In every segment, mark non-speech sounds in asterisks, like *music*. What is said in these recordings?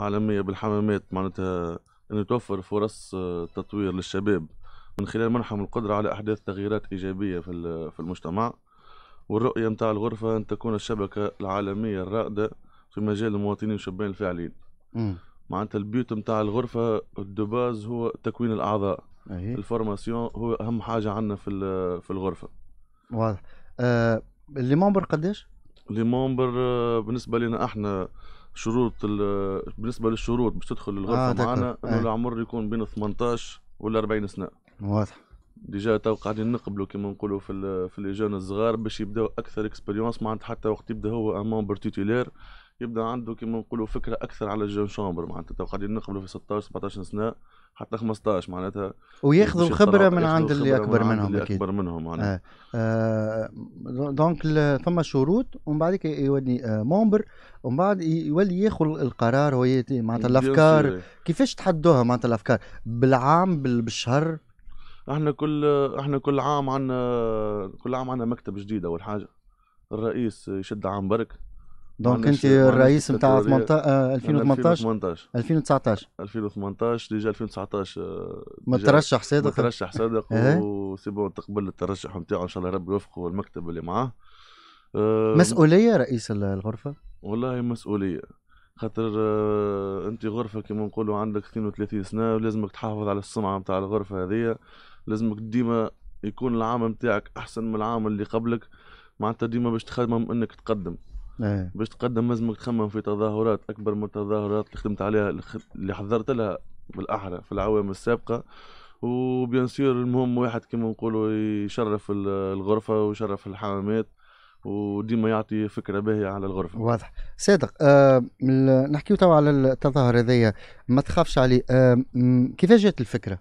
عالمية بالحمامات معناتها إنه توفر فرص آه، تطوير للشباب من خلال منحهم القدرة على أحداث تغييرات إيجابية في في المجتمع. والرؤية نتاع الغرفة أن تكون الشبكة العالمية الرائدة في مجال المواطنين والشبان الفاعلين. معناتها البيوت نتاع الغرفة ال de base هو تكوين الأعضاء. أيه. ال formation هو أهم حاجة عندنا في في الغرفة. واضح. آه les membres قداش؟ les membres آه، بالنسبة لنا إحنا شروط بالنسبة للشروط باش تدخل الغرفة آه معنا إنه آه. العمر يكون بين 18 ولا 40 سنة. واضح. déjà تو قاعدين نقبلوا كما نقولوا في في لي الصغار باش يبداو أكثر expérience معناتها حتى وقت يبدأ هو un membre titulaire يبدأ عنده كما نقولوا فكرة أكثر على ال Jeune Chambre. معناتها تو قاعدين نقبلوا في 16 17 سنة حتى 15 معناتها وياخذوا خبرة من عند اللي أكبر منهم اللي أكيد. أكبر منهم معناتها. آه. آه donc فما شروط ومن بعد يولي آه membre ومن بعد يولي ياخذ القرار هو معناتها الأفكار كيفاش تحدوها معناتها الأفكار؟ بالعام بالشهر؟ إحنا كل إحنا كل عام عندنا كل عام عندنا مكتب جديد أول حاجة. الرئيس يشد عام برك. donc انت الرئيس نتاع 2018 2019 2018 déjà 2019 مترشح صادق مترشح صادق و c'est bon تقبل الترشح نتاعو إن شاء الله ربي يوفقه والمكتب اللي معاه. أه مسؤولية رئيس الغرفة؟ والله مسؤولية. خاطر أه انت غرفة كما نقولوا عندك 32 سنة ولازمك تحافظ على السمعة نتاع الغرفة هذه لازمك ديما يكون العام نتاعك أحسن من العام اللي قبلك. معناتها ديما باش تخدم إنك تقدم. إيه. باش تقدم لازمك تخمم في تظاهرات أكبر من التظاهرات اللي خدمت عليها اللي حضرت لها بالأحرى في العوام السابقة. وبيان سير المهم واحد كما نقولوا يشرف الغرفة ويشرف الحمامات وديما يعطي فكرة باهية على الغرفة. واضح. صادق أه نحكيو توا على التظاهر هذايا ما تخافش عليه أه كيفاش جات الفكرة؟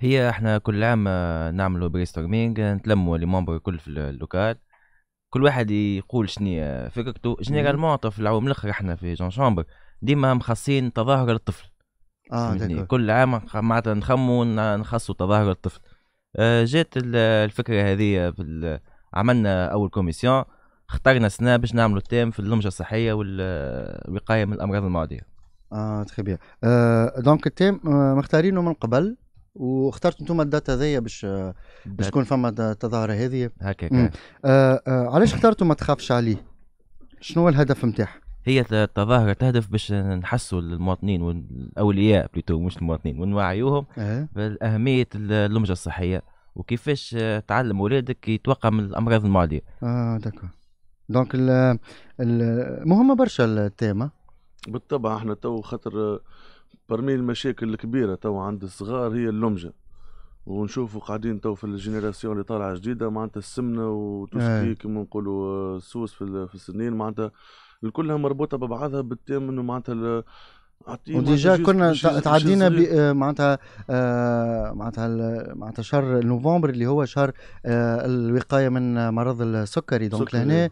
هي إحنا كل عام آه، نعملوا brainstorming نتلموا les membres الكل في ال local. كل واحد يقول شنو فكرته généralement في العوام الآخر إحنا في Jeune Chambre ديما مخصين تظاهر للطفل. آه كل عام معناتها نخمو نخصوا تظاهر للطفل. آه جات الفكرة هذه في عملنا أول commission اخترنا سنه باش نعملوا ال thème في اللمجة الصحية والوقاية من الأمراض المعدية. آه très bien. آه donc ال thème آه مختارينه من قبل. واخترتوا أنتم ال date هذيا باش باش تكون فما تظاهره هذه. هكاك. آه آه علاش اخترتوا ما تخافش عليه؟ شنو هو الهدف نتاعها هي التظاهره تهدف باش نحسوا المواطنين والأولياء plutôt مش المواطنين ونوعيوهم أه. باهميه اللمجة الصحية وكيفاش تعلم اولادك يتوقى من الأمراض المعدية. آه d'accord donc مهمة برشا ال thème. بالطبع إحنا تو خاطر parmi المشاكل الكبيرة تو عند الصغار هي اللمجة. ونشوفوا قاعدين تو في ال génération اللي طالعة جديدة معناتها السمنة وتسقي كما نقولوا السوس في السنين معناتها الكلها مربوطة ببعضها بالتام انه معناتها و déjà كنا تعدينا آه، معناتها آه، معناتها معناتها شهر نوفمبر اللي هو شهر آه، الوقاية من مرض السكري. donc لهنا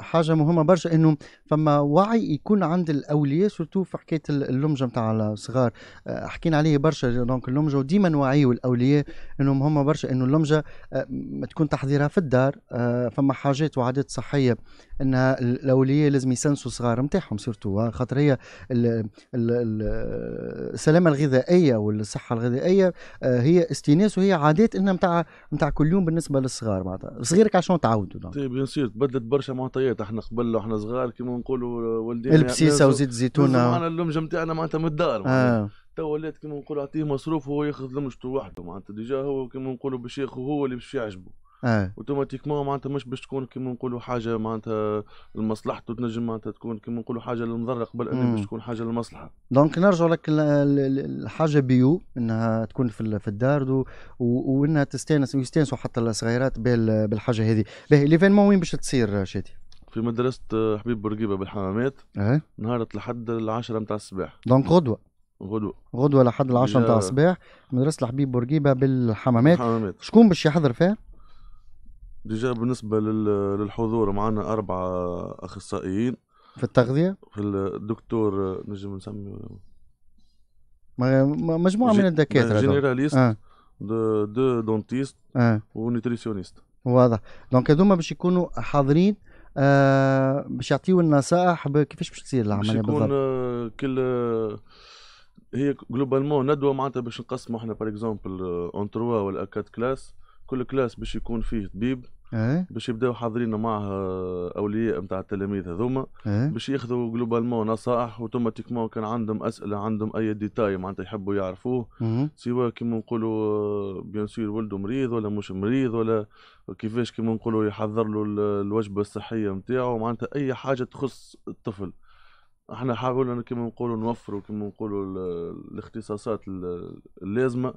حاجة مهمة برشا إنه فما وعي يكون عند الأولياء surtout في حكاية اللمجة نتاع الصغار. حكينا عليه برشا donc اللمجة وديما نوعيو الأولياء انه مهمه برشا إنه اللمجة تكون تحضيرها في الدار. فما حاجات وعادات صحية إنها الاولياء لازم يستانسوا الصغار نتاعهم surtout خاطر هي السلامة الغذائية والصحة الغذائية آه، هي استئناس وهي عادات إنها نتاع نتاع كل يوم بالنسبة للصغار معناتها. صغيرك عشان تعودوا طيب bien sûr تبدلت برشا معطيات إحنا قبل وإحنا صغار كما نقولوا والدينا البسيسة وزيت الزيتونه معنا اللمجة نتاعنا معناتها من الدار آه. تو ولات كما نقولوا أعطيه مصروف وهو ياخذ لمجته وحده معناتها. déjà هو كما نقولوا باش ياخذ هو اللي باش يعجبه. آه automatiquement معناتها مش باش تكون كيما نقولوا حاجة معناتها لمصلحته تنجم معناتها تكون كيما نقولوا حاجة للمضره قبل ان باش تكون حاجة للمصلحة. donc نرجع لك الحاجة bio إنها تكون في في الدار وإنها تستانس ويستانسوا حتى الصغيرات بالحاجة هذه. باهي l'événement وين باش تصير شادي؟ في مدرسة حبيب بورقيبة بالحمامات آه نهار لحد العشرة نتاع الصباح. donc غدوة. غدوة. غدوة لحد العشرة نتاع الصباح مدرسة الحبيب بورقيبة بالحمامات. الحمامات شكون باش يحضر فيها؟ déjà بالنسبة للحضور معنا أربعة أخصائيين. في التغذية؟ في الدكتور نجم نسمي مجموعة من الدكاترة généralistes آه. deux, deux dentistes آه. و nutritionniste. واضح. donc هذوما باش يكونوا حاضرين آه باش يعطيو النصائح كيفاش باش تصير العملية بالضبط باش يكون آه كل آه هي globalement ندوة معناتها باش نقسموا إحنا par exemple en trois ولا à quatre classes كل كلاس باش يكون فيه طبيب إيه؟ باش يبداو حاضرين معها أولياء نتاع التلاميذ هذوما إيه؟ باش ياخذوا globalement نصائح automatiquement كان عندهم أسئلة عندهم أي détail معناتها يحبوا يعرفوه. سواء كيما نقولوا bien sûr ولده مريض ولا مش مريض ولا كيفاش كيما نقولوا يحضر له ال- الوجبة الصحية نتاعو معناتها أي حاجة تخص الطفل. إحنا حاولنا كيما نقولوا نوفروا كيما نقولوا ال- الاختصاصات ال- اللازمة.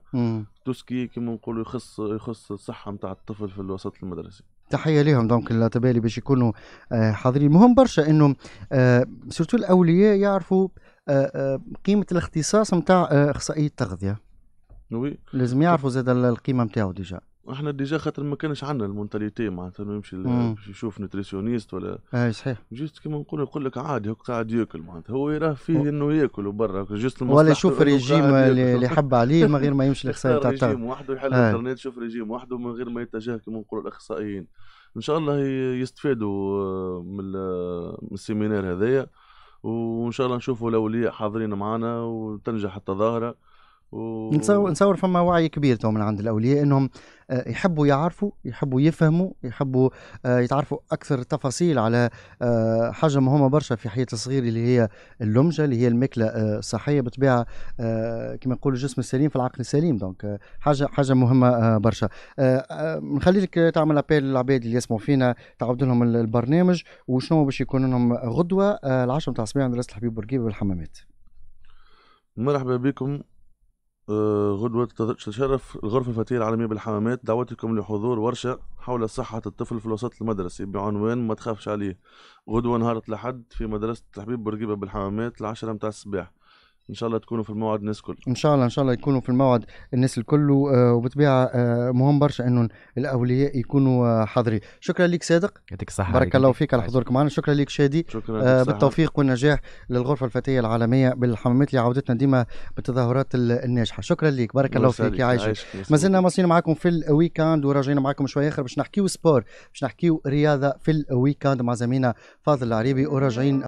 tout ce qui كيما نقولوا يخص يخص الصحة نتاع الطفل في الوسط المدرسي. تحية لهم donc التبالي باش يكونوا آه، حاضرين. مهم برشا انه آه، surtout الأولياء يعرفوا آه، قيمة الاختصاص نتاع اخصائي التغذية. oui. لازم يعرفوا زاد القيمة نتاعو déjà. إحنا déjà خاطر ما كانش عندنا ال mentalité معناتها إنه يمشي يشوف nutritionniste ولا اي صحيح. juste كيما نقول يقول لك عادي هو قاعد ياكل معناتها. هو يراه فيه إنه ياكل برا juste ولا يشوف الريجيم اللي حب عليه من غير ما يمشي *laughs* الاخصائي نتاع ريجيم وحده يحل آه. الإنترنت يشوف ريجيم وحده من غير ما يتجه كما نقولوا الاخصائيين إن شاء الله يستفادوا آه، من ال séminaire هذايا. وإن شاء الله نشوفوا الأولياء حاضرين معنا وتنجح التظاهرة. و... نتصور نتصور فما وعي كبير تو من عند الأولياء إنهم آه، يحبوا يعرفوا يحبوا يفهموا يحبوا آه، يتعرفوا أكثر تفاصيل على حاجة مهمه برشا في حياة الصغير اللي هي اللمجة اللي هي الماكلة آه، الصحية بالطبيعه كما نقولوا الجسم السليم في العقل السليم. donc حاجة حاجة مهمة برشا. نخلي لك تعمل ابيل للعباد اللي يسمعوا فينا تعاود لهم ال- البرنامج وشنو باش يكون لهم غدوة العشرة نتاع الصباح مدرسه الحبيب بورقيبه بالحمامات مرحبا بكم. غدوة تشرف الغرفة الفتية العالمية بالحمامات دعوتكم لحضور ورشة حول صحة الطفل في الوسط المدرسي. بعنوان ما تخافش عليه. غدوة نهار الأحد في مدرسة الحبيب بورقيبة بالحمامات العشرة متاع الصباح. إن شاء الله تكونوا في الموعد الناس كل إن شاء الله إن شاء الله يكونوا في الموعد الناس الكل آه، وبالطبيعه آه، مهم برشا إنه الأولياء يكونوا آه، حاضرين شكرا لك صادق يعطيك الصحة بارك. الله فيك على. حضورك معنا شكرا لك شادي شكرا آه،. بالتوفيق والنجاح للغرفة الفتية العالمية بالحمامات اللي عودتنا ديما بالتظاهرات ال- الناجحة شكرا لك بارك الله فيك. يعيشك يعيشك. مرسى ما زلنا عليك. ماشيين معاكم في ال weekend وراجعين معاكم شوي آخر باش نحكيو sport باش نحكيو رياضة في ال weekend مع زميلنا فاضل العريبي وراجعين